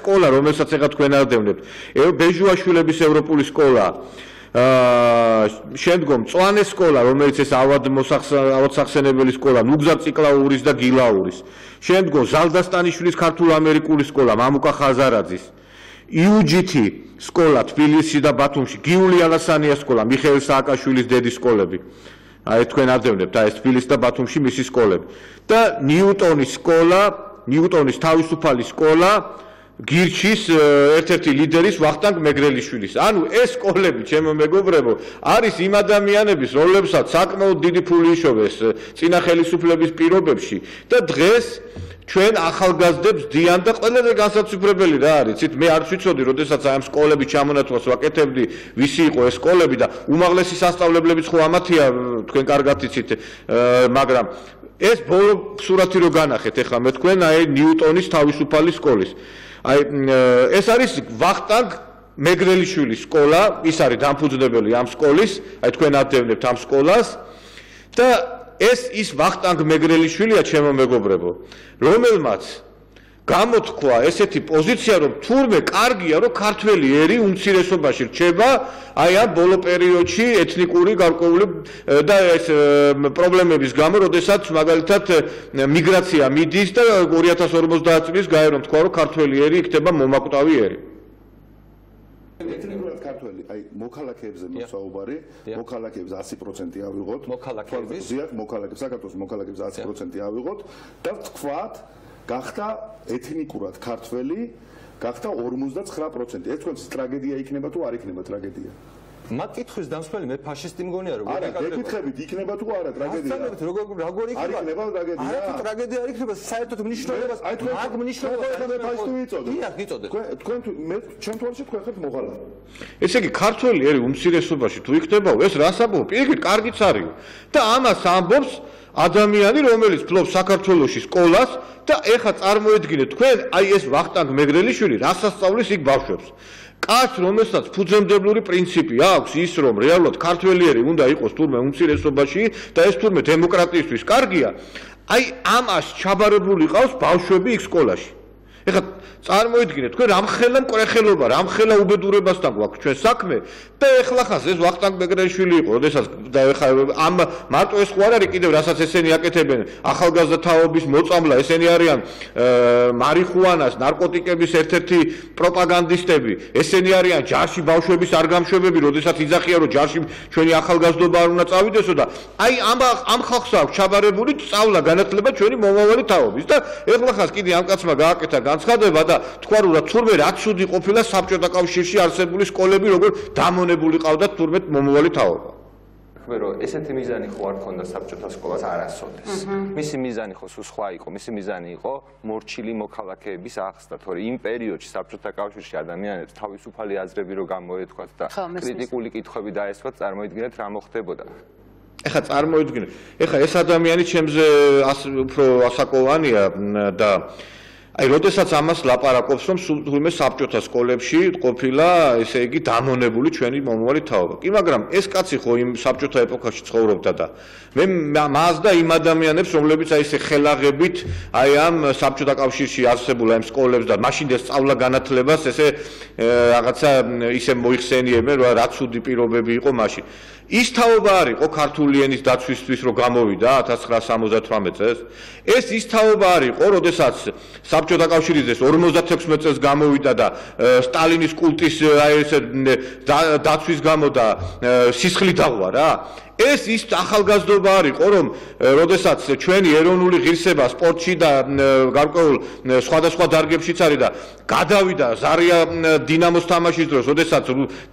სკოლა, რომელსაც ახლა თქვენ არდევნებთ, ბეჟუაშვილების ევროპული სკოლა. აა შემდგომ წვანე სკოლა, რომელიც ეს ავად მოსახსენებელი სკოლა, ნუგზარ ციკლაურის და გილაურის. შემდგომ ზალდასტანიშვილის ქართულ-ამერიკული სკოლა, მამუკა ხაზარაძის. იუჯითი სკოლა თბილისში და ბათუმში, გიული ალასანია სკოლა, მიხეილ სააკაშვილის დედის სკოლები. აი თქვენ აძევნებთ აი ეს თბილისში და ბათუმში მისი სკოლები. და ნიუტონის სკოლა, ნიუტონის თავისუფალი სკოლა გირჩის ერთ-ერთი ლიდერის ვახტანგ მეგრელიშვილის. ანუ ეს სკოლები, ჩემო მეგობრებო, არის იმ ადამიანების, რომლებსაც საკმაოდ დიდი ფული იშოვეს წინა ხელისუფლების პირობებში და დღეს ჩვენ ახალგაზრდებს დიან და ყველაზე განსაცვიფრებელი რა არის? ცით მე არ ვიცოდი, როდესაც აი ამ სკოლები ჩამონათვალს ვაკეთებდი, ვისი იყო ეს სკოლები და უმაღლესი სასწავლებლებიც ხო ამათია, თქვენ კარგად იცით, მაგრამ ეს ბოლო სურათი რო განახეთ, ეხლა მე თქვენ აი ნიუტონის თავისუფალი სკოლის აი ეს არის ვახტანგ მეგრელიშვილის სკოლა, ის არის დამფუძნებელი ამ სკოლის, აი თქვენ ადგენებთ ამ სკოლას. და ეს ის ვახტანგ მეგრელიშვილია ჩემო მეგობრებო, რომელმაც გამოთქვა ესეთი პოზიცია, რომ თურმე კარგია, რომ ქართველი ერი უმცირესობაში რჩება, აი ამ ბოლო პერიოდში ეთნიკური გარკვეული და ეს პრობლემების გამო, როდესაც მაგალითად მიგრაცია მიდის და 2050 წლის გაერონ თქვა, რომ ქართველი ერი იქნება მომაკვდავი ერი. ეთნიკურად ქართველი, აი მოქალაქეებზე მოსაუბარი, მოქალაქეებს 100% ავიღოთ. მოქალაქეების, მოქალაქეებს, საქართველოს მოქალაქეებს 100% ავიღოთ და თქვათ გახდა ეთნიკურად ქართველი, გახდა 59%. ეს თქვენს ტრაგედია იქნება თუ არ იქნება ტრაგედია? მათ კითხვის დამსველი მე ფაშისტი მგონია რომ არა გეკითხებით. იქნება თუ არა ტრაგედია? ასწავლეთ როგორ როგორ იქნება? არ იქნება ტრაგედია. არა თუ ტრაგედია არ იქნება საერთოდ მნიშვნელობას აი თქვენ აქ მნიშვნელობას მე ფაშისტი ვიცოდე დიახ გიწოდე თქვენ თქვენ მე ჩემ თვალში თქვენ ხართ მოღალატე ესე იგი ქართველი ერი უმცირესობაში თუ იქნებაო ეს რას ამბობ პირიქით კარგიც არისო. და ამას ამბობს ადამიანი რომელიც ფლობს საქართველოსი სკოლას და ეხა წარმოედგინეთ თქვენ აი ეს ვახტანგ მეგრელიშვილი რასასწავლის იქ ბავშვებს? კაც რომელსაც ფუძემდებლური პრინციპი აქვს ის რომ რეალურად ქართველიერი უნდა იყოს თურმე უმცირესობაში და ეს თურმე დემოკრატიისთვის კარგია აი ამას ჩაბარებული ყავს ბავშვები იქ სკოლაში ეხლა წარმოიდგინეთ თქვენ რამხელა მკრეხელობა, რამხელა უბედურებასთან გვაქვს? ჩვენ საქმე? და ეხლა ხას ეს ვახტანგ მეგრეშვილი იყო, როდესაც და ეხლა ამ მარტო ეს ხო არ არის კიდევ რასაც ესენი აკეთებენ ახალგაზრდა თაობის მოწამლა, ესენი არიან მარიხუანას, ნარკოტიკების ერთ-ერთი პროპაგანდისტები, ესენი არიან ჯარში ბავშვების არგამშვებები, როდესაც იძახიან რომ ჯარში ჩვენი ახალგაზრდობა არ უნდა წავიდესო და აი ამ ამ ხალხს აქვს ჩაბარებული სწავლა, განათლება ჩვენი მომავალი თაობის. და ეხლა ხას კიდე ამ კაცმა გააკეთა განცხადება და თქვა რომ რა თურმე რა ცუდი ყოფილა საბჭოთა კავშირში არსებული სკოლები როგორ დამონებული ყავდათ თურმე მომავალი თაობა? ხმე რომ ესეთი მიზანი ხო არ ქონდა საბჭოთა სკოლას არასოდეს. მისი მიზანი ხო სულ სხვა იყო, მისი მიზანი იყო მორჩილი მოქალაქეების ახსნა, თორე იმ პერიოდში საბჭოთა კავშირში ადამიანებს თავისუფალი აზრები რო გამოეთქვათ და კრიტიკული კითხვები დაესვათ, წარმოიდგინეთ რა მოხდებოდა. ეხა წარმოიდგინეთ, ეხა ეს ადამიანი ჩემზე უფრო ასაკოვანია და აი, როდესაც ამას ლაპარაკობს, რომ თურმე საბჭოთა სკოლებში ყოფილა, ესე იგი, დამონებული ჩვენი მომავალი თაობა. კი, მაგრამ ეს კაცი ხო იმ საბჭოთა ეპოქაში ცხოვრობდა და მე მას და იმ ადამიანებს, რომლებიც აი ესე ხელაღებით აი ამ საბჭოთა კავშირში არსებულ ამ სკოლებს და მაშინ ეს სწავლა განათლებას ესე რაღაცა ისე მოიხსენიებენ, რა რა ცუდი პირობები იყო მაშინ. ის თაობა არის ყო ქართული ენის დაცვისთვის რომ გამოვიდა 1978 წელს. ეს ის თაობა არის ყო როდესაც საბჭოთა კავშირის 56 წელს გამოვიდა და სტალინის კულტის აი ესე დაცვის გამო და სისხლი დაღვა რა ეს ის ახალგაზრდობა არისო რომ როდესაც ჩვენი ეროვნული ღირსება სპორტში და გარკვეულ სხვადასხვა დარგებშიც არის და გადავიდა ზარია დინამოს თამაშის დროს როდესაც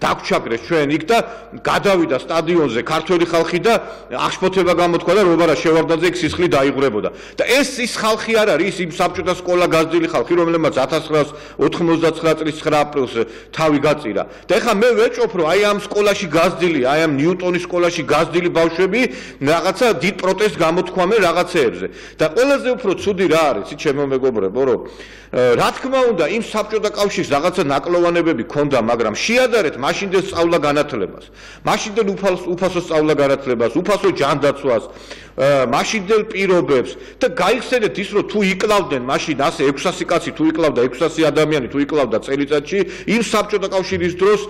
დაგჩაგრეს ჩვენ იქ და გადავიდა სტადიონზე ქართველი ხალხი და აღშფოთება გამოთქვა და რობარა შევარდაძე იქ სისხლი დაიღრებოდა. და ეს ის ხალხი არ არის იმ საბჭოთა სკოლა გაზრდილი ხალხი რომელმაც 1999 წლის 9 აპრილს თავი გაწირა. და ეხლა მე ვეჭოფ რომ აი ამ სკოლაში გაზრდილი აი ამ ნიუტონის სკოლაში გაზრდილი ნამდვილი ბავშვები რაღაცა დიდ პროტესტ გამოთქვამენ რაღაცეებზე. და ყველაზე უფრო ცუდი რა არის იცი ჩემო მეგობრებო რომ რა თქმა უნდა იმ საბჭოთა კავშირს რაღაცა ნაკლოვანებები ქონდა მაგრამ შეადარეთ მაშინდელ სწავლა განათლებას. მაშინდელ უფასო სწავლა განათლებას უფასო ჯანდაცვას მაშინდელ პირობებს და გაიხსენეთ ის რომ თუ იკლავდნენ მაშინ ასე 600 კაცი თუ იკლავდა 600 ადამიანი თუ იკლავდა წელიწადში იმ საბჭოთა კავშირის დროს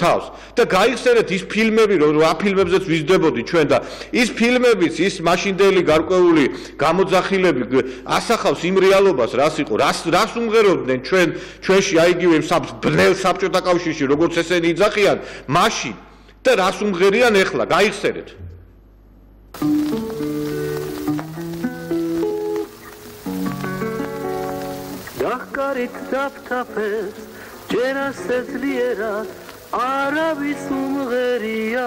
თავს. და გაიხსენეთ ის ფილმები რომ რა ფილმებზეც ვიზრდებოდი ჩვენ და ის ფილმებიც ის მაშინდელი გარკვეული გამოძახილები ასახავს იმ რეალობას რას იყო რას რას უმღეროდნენ ჩვენ ჩვენში აიგივე ბნელ საბჭოთა კავშირში როგორც ესენი იძახიან მაშინ. და რას უმღერიან ახლა გაიხსენეთ დახკარით დაფთაფეს ჯერას ეძლიერად არავის უმღერია.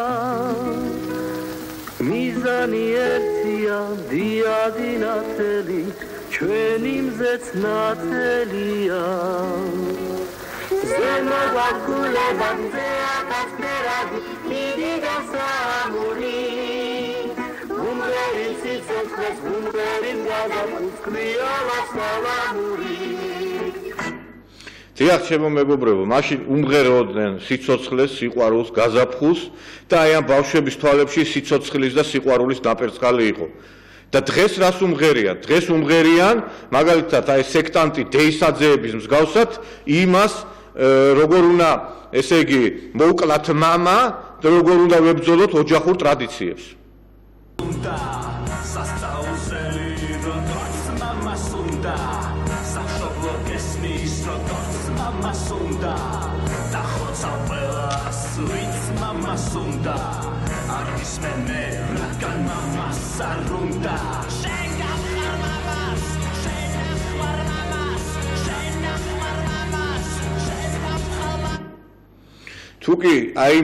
მიზანი ერთია დიადინათელი ჩვენი მზეც ნათელია. ზემო გაგულება მზე აკასტერადი მიდი გასამური უმღერი სიცოცხლეს უმღერი გაზაფუს ქვია ლასალამური დიახ, ჩემო მეგობრებო, მაშინ უმღეროდნენ სიცოცხლეს, სიყვარულს, გაზაფხულს და აი ამ ბავშვების თვალებში სიცოცხლის და სიყვარულის დაპერწყალი იყო. და დღეს რას უმღერიან? დღეს უმღერიან, მაგალითად, აი სექტანტი დეისაძეების მსგავსად იმას, როგორ უნდა, ესე იგი, მოუკლათ мама და როგორ უნდა ვებრძოლოთ ოჯახურ ტრადიციებს. სასწაულზელი როგორც მამას უნდა საშობლო გესმის როგორც მამას უნდა და ხოცა ყველას ვინც მამას უნდა არ ისმენე რადგან მამას არ უნდა შენ გახარ მამას შენ გახარ მამას შენ გახარ მამას შენ გახარ თუ კი აი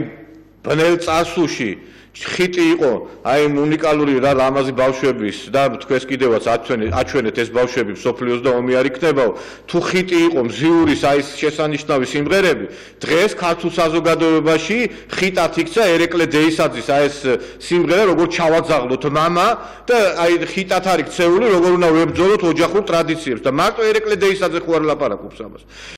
ბნელ წასუში ხიტი იყო აი უნიკალური რა ლამაზი ბავშვების და თქვენს კიდევაც აჩვენეთ აჩვენეთ ეს ბავშვები სოფლიოს და ომი არ იქნებაო თუ ხიტი იყო მზიურის აი შესანიშნავი სიმღერები დღეს ქართულ საზოგადოებაში ხიტად იქცა ერეკლე დეისაძის აი ეს სიმღერა როგორ ჩავაძაღლოთ мама და აი ხიტად არის ქცეული როგორ უნდა ვებძოლოთ ოჯახურ ტრადიციებს და მარტო ერეკლე დეისაძე ხო არ ლაპარაკობს ამას